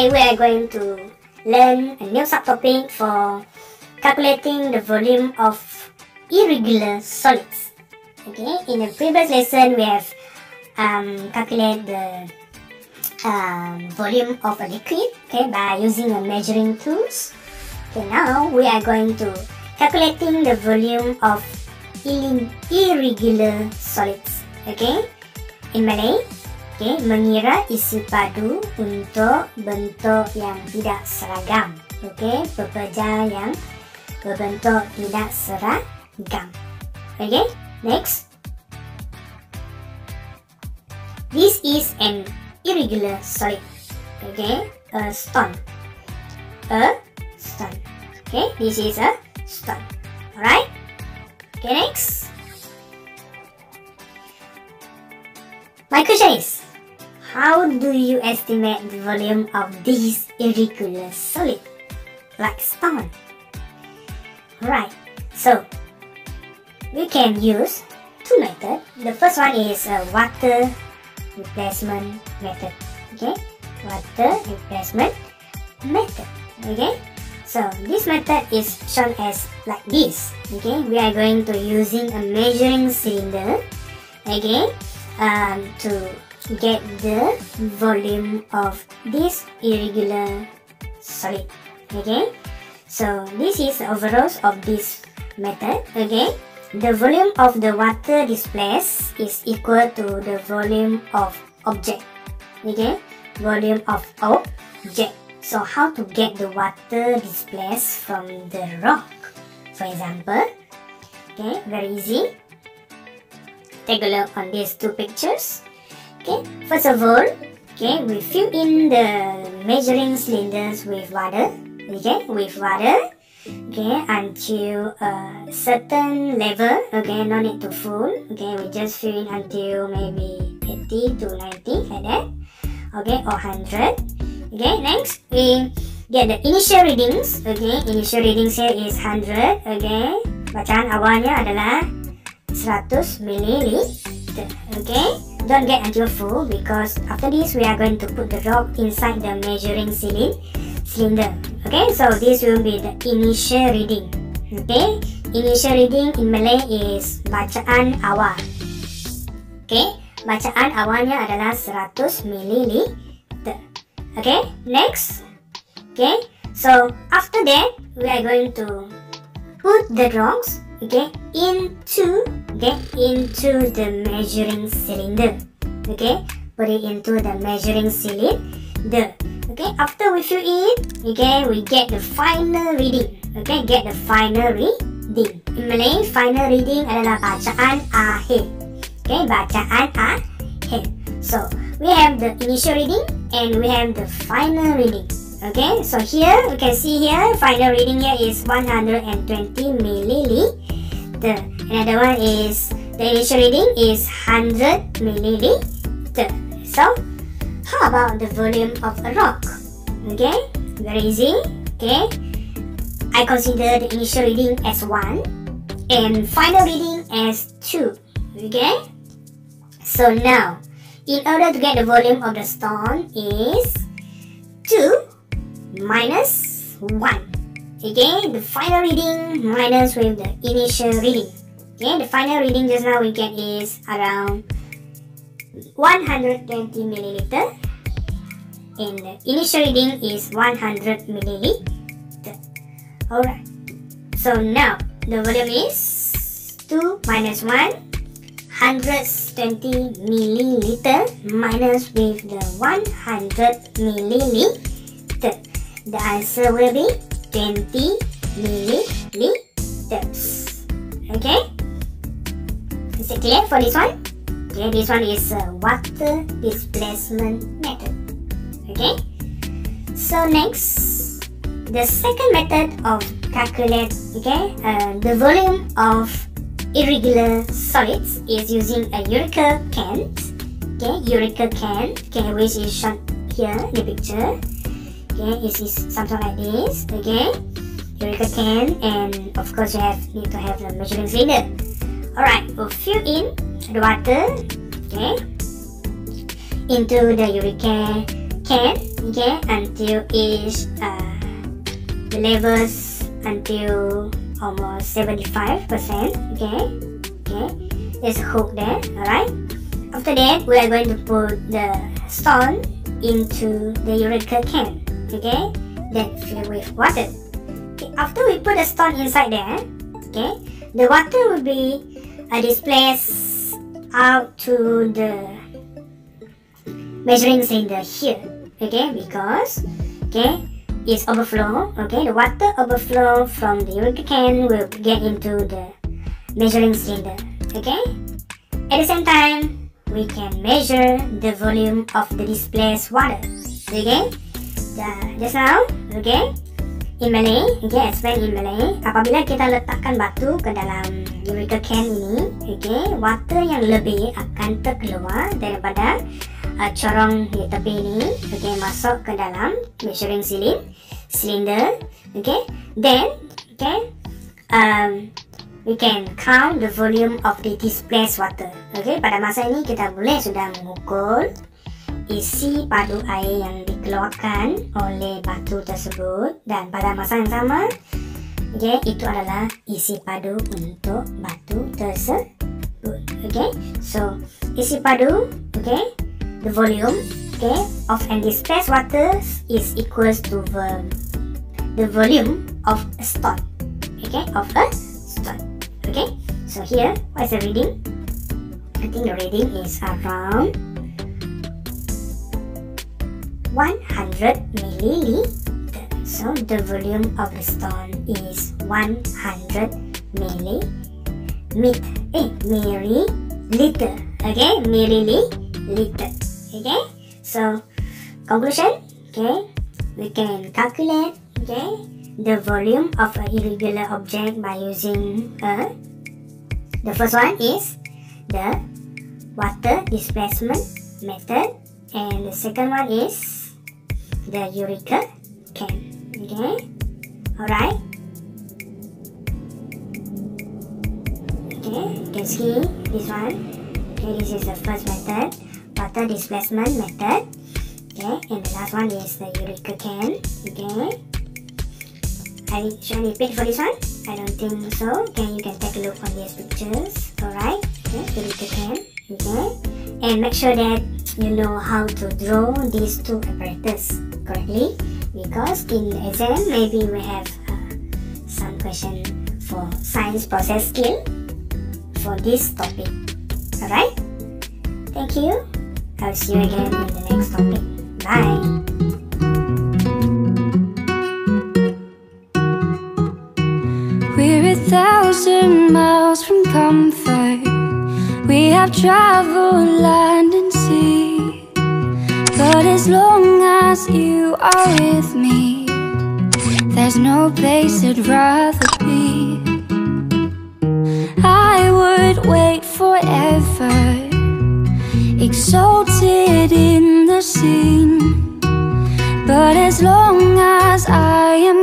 Today we are going to learn a new subtopic for calculating the volume of irregular solids. Okay, in the previous lesson we have um, calculated the um, volume of a liquid okay, by using a measuring tools. Okay, now we are going to calculating the volume of irregular solids. Okay, in Malay, Okay, mengira isi padu untuk bentuk yang tidak seragam. Okay, pekerja yang berbentuk tidak seragam. Okay, next. This is an irregular solid. Okay, a stone. A stone. Okay, this is a stone. Alright. Okay, next. My question is, how do you estimate the volume of this irregular solid, like stone? Right, so we can use two methods. The first one is a water replacement method. Okay, water replacement method. Okay, so this method is shown as like this. Okay, we are going to using a measuring cylinder. Okay, um, to get the volume of this irregular solid okay? So this is the overalls of this method okay? The volume of the water displaced is equal to the volume of object okay? Volume of object. So how to get the water displaced from the rock for example? Okay very easy. Take a look on these two pictures Okay, first of all, okay, we fill in the measuring cylinders with water. Okay, with water. Okay, until a certain level. Okay, no need to full. Okay, we just fill in until maybe 80 to 90 like that. Okay, or 100. Okay, next we get the initial readings. Okay, initial readings here is 100. Okay, bacaan awalnya adalah 100 ml. Okay. Don't get until full because after this we are going to put the rock inside the measuring cylinder. Okay, so this will be the initial reading. Okay, initial reading in Malay is bacaan awal. Okay, bacaan awalnya adalah 100 ml. Okay, next. Okay, so after that we are going to put the rocks okay into okay into the measuring cylinder. Okay? Put it into the measuring cylinder. Okay? After we fill it okay we get the final reading. Okay? Get the final reading. In Malay final reading adalah bacaan akhir. Okay? Bacaan akhir. So we have the initial reading and we have the final reading okay so here we can see here final reading here is 120 milliliter another one is the initial reading is 100 milliliter so how about the volume of a rock? Okay very easy. Okay i consider the initial reading as 1 and final reading as 2 okay so now in order to get the volume of the stone is 2 minus 1. Okay, the final reading minus with the initial reading. Okay, the final reading just now we get is around 120 milliliter. And the initial reading is 100 milliliter. Alright. So now the volume is 2 minus 1 120 milliliter minus with the 100 milliliter the answer will be 20 milliliters. Okay? Is it clear for this one? Okay, this one is a water displacement method. Okay? So next, the second method of calculate okay uh, the volume of irregular solids is using a Eureka can. Okay, Eureka can, okay, which is shown here in the picture okay it is something like this. Okay Eureka can and of course you have need to have the measuring cylinder alright we'll fill in the water okay into the Eureka can okay until is uh, the levels until almost 75 percent okay okay there's a hook there all right. After that we are going to put the stone into the eureka can okay. Then fill with water. Okay after we put the stone inside there okay the water will be uh, displaced out to the measuring cylinder here okay because okay it's overflow okay the water overflow from the Eureka can will get into the measuring cylinder okay. At the same time we can measure the volume of the displaced water okay just now okay in Malay okay explain in Malay apabila kita letakkan batu ke dalam Eureka can ini okay water yang lebih akan terkeluar daripada uh, corong di tepi ini okay, masuk ke dalam measuring ceiling cylinder okay then okay um, we can count the volume of the displaced water okay pada masa ini kita boleh sudah mengukur isi padu air yang dikeluarkan oleh batu tersebut dan pada masa yang sama okay, itu adalah isi padu untuk batu tersebut okay so isi padu okay the volume okay of an displaced water is equals to the the volume of a stone okay of a stone okay so here what is the reading? I think the reading is around 100 milliliter. So the volume of the stone is 100 milli eh, milliliter. Okay milliliter. Okay so conclusion? Okay we can calculate. Okay the volume of an irregular object by using a the first one is the water displacement method and the second one is the Eureka can okay all right okay you can see this one okay this is the first method water displacement method. Okay, and the last one is the Eureka can. Okay. I should I repeat for this one? I don't think so. Okay, you can take a look on these pictures. Alright. Okay, Eureka can. Okay. And make sure that you know how to draw these two apparatus correctly because in exam maybe we have uh, some question for science process skill for this topic. Alright? Thank you. I'll see you again in the next topic. Bye! We're a thousand miles from comfort. We have traveled land sea. But as long as you are with me, there's no place I'd rather be. I would wait forever exalted in the scene But as long as I am